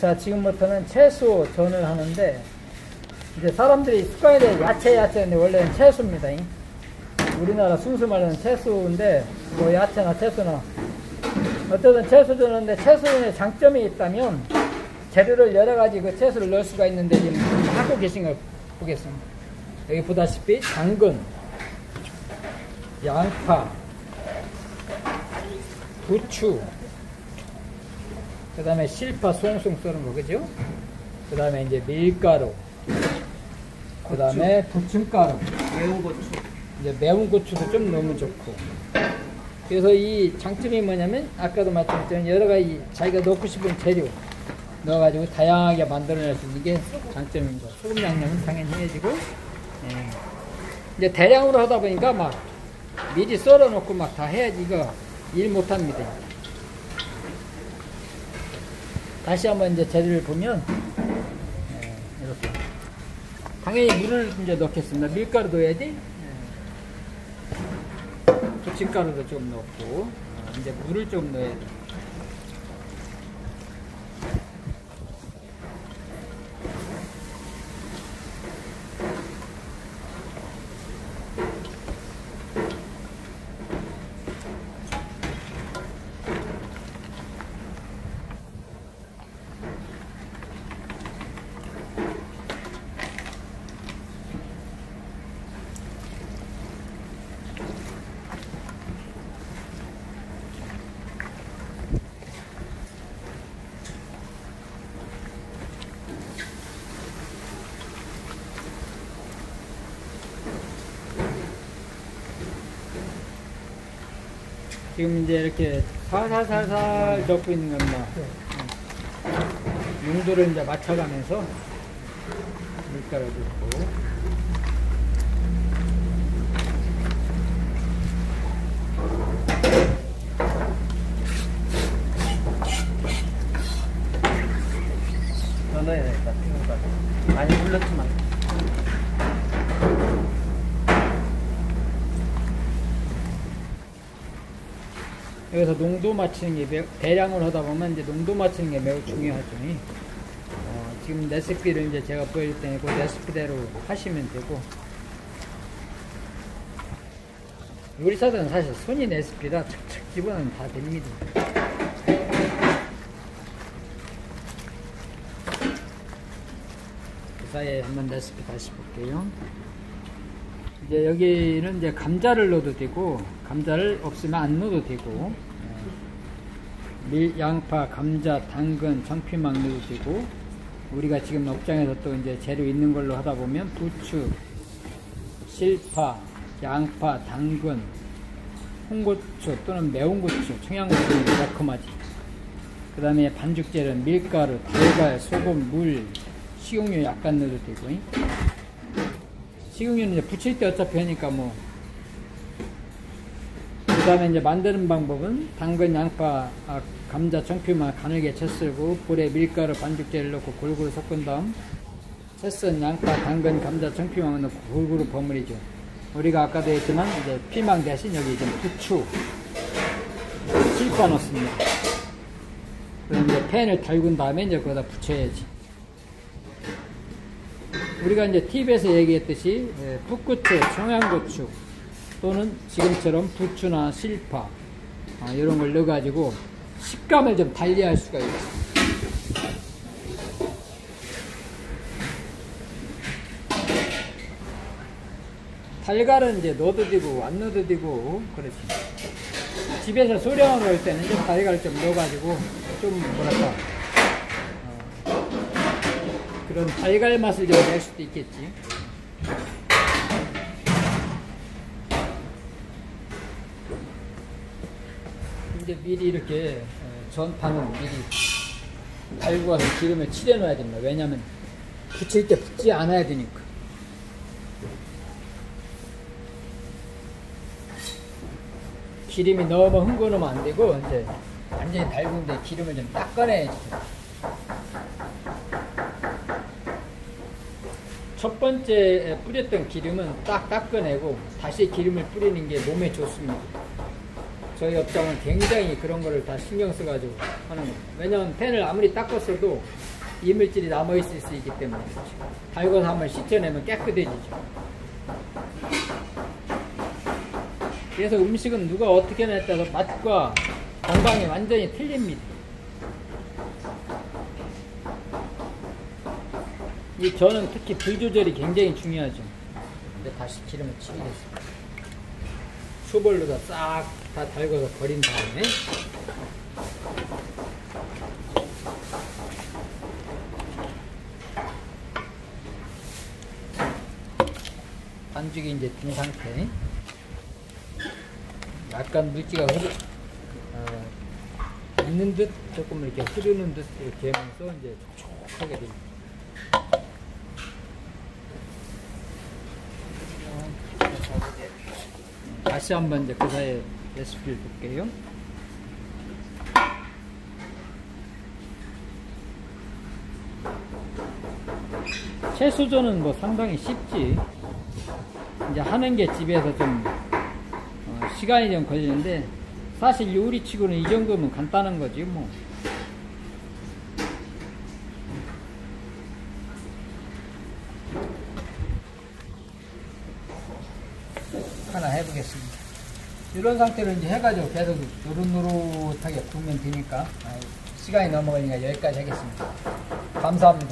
자, 지금부터는 채소 전을 하는데, 이제 사람들이 습관에 대해 야채, 야채 인데 원래는 채소입니다. 잉. 우리나라 순수 말하는 채소인데, 뭐 야채나 채소나. 어쨌든 채소전인데 채소전에 장점이 있다면, 재료를 여러 가지 그 채소를 넣을 수가 있는데, 지금 하고 계신 걸 보겠습니다. 여기 보다시피 당근, 양파, 부추, 그 다음에 실파 송송 썰은 거, 그죠? 그 다음에 이제 밀가루, 그 다음에 부침가루, 매운 고추. 이제 매운 고추도 좀 넣으면 좋고. 그래서 이 장점이 뭐냐면, 아까도 말씀드렸지만, 여러 가지 자기가 넣고 싶은 재료 넣어가지고 다양하게 만들어낼 수 있는 게 장점입니다. 소금 양념은 당연히 해야지고, 예. 이제 대량으로 하다 보니까 막 미리 썰어 놓고 막 다 해야지 이거 일 못합니다. 다시 한번 이제 재료를 보면 예, 이렇게 당연히 물을 이제 넣겠습니다. 밀가루 넣어야지. 예. 부침가루도 좀 넣고 어, 이제 물을 좀 넣어야 돼. 지금 이제 이렇게 살살살살 넣고 있는 겁니다. 용도를 이제 맞춰가면서 밀가루 넣고 더 넣어야 되겠다. 튀김가루. 많이 불렀지만. 여기서 농도 맞추는 게 매- 대량으로 하다 보면 이제 농도 맞추는 게 매우 중요하죠. 어, 지금 레시피를 이제 제가 보여줄 테니 그 레시피대로 하시면 되고 요리사들은 사실 손이 레시피라 착착 집어넣으면 다 됩니다. 그 사이에 한번 레시피 다시 볼게요. 이제 여기는 이제 감자를 넣어도 되고 감자를 없으면 안 넣어도 되고 예. 밀, 양파, 감자, 당근, 청피망 넣어도 되고 우리가 지금 업장에서 또 이제 재료 있는 걸로 하다 보면 부추, 실파, 양파, 당근, 홍고추 또는 매운 고추, 청양고추는 매콤하지. 그 다음에 반죽재료는 밀가루, 달걀, 소금, 물, 식용유 약간 넣어도 되고. 잉? 식용유는 이제 부칠 때 어차피 하니까 뭐. 그 다음에 이제 만드는 방법은 당근, 양파, 아, 감자, 청피만 가늘게 채 썰고 불에 밀가루 반죽재를 넣고 골고루 섞은 다음 채썬 양파, 당근, 감자, 청피망을 넣고 골고루 버무리죠. 우리가 아까도 했지만 이제 피망 대신 여기 이제 부추, 실파 넣습니다. 그럼 이제 팬을 달군 다음에 이제 거기다 붙여야지. 우리가 이제 TV에서 얘기했듯이 예, 풋고추, 청양고추 또는 지금처럼 부추나 실파 아, 이런 걸 넣어가지고 식감을 좀 달리할 수가 있어요. 달걀은 이제 넣어도 되고 안 넣어도 되고 그렇지. 집에서 소량을 넣을 때는 이제 달걀을 좀 넣어가지고 좀 뭐랄까 어, 그런 달걀 맛을 좀 낼 수도 있겠지. 이제 미리 이렇게 어, 전파는 미리 달고 와서 기름에 칠해 놓아야 됩니다. 왜냐하면 붙일 때 붙지 않아야 되니까. 기름이 너무 흥건하면 안 되고 이제 완전히 달군데 기름을 좀 닦아내야지. 첫 번째 뿌렸던 기름은 딱 닦아내고 다시 기름을 뿌리는 게 몸에 좋습니다. 저희 업장은 굉장히 그런 거를 다 신경 써가지고 하는 거예요. 왜냐면 팬을 아무리 닦았어도 이물질이 남아있을 수 있기 때문에 달궈서 한번 씻어내면 깨끗해지죠. 그래서 음식은 누가 어떻게 냈따라서 맛과 건강이 완전히 틀립니다. 저는 특히 불 조절이 굉장히 중요하죠. 이제 다시 기름을 치우겠습니다. 수벌로 다 싹 다 달궈서 버린 다음에 반죽이 이제 든 상태. 약간 물기가 흐르, 어, 있는 듯 조금 이렇게 흐르는 듯 이렇게 하면서 이제 촉촉하게 됩니다. 다시 한번 이제 그 사이에 레시피를 볼게요. 채소전은 뭐 상당히 쉽지. 이제 하는 게 집에서 좀 어, 시간이 좀 걸리는데 사실 요리치고는 이 정도면 간단한 거지 뭐. 하나 해보겠습니다. 이런 상태로 이제 해가지고 계속 노릇노릇하게 구우면 되니까 아, 시간이 넘어가니까 여기까지 하겠습니다. 감사합니다.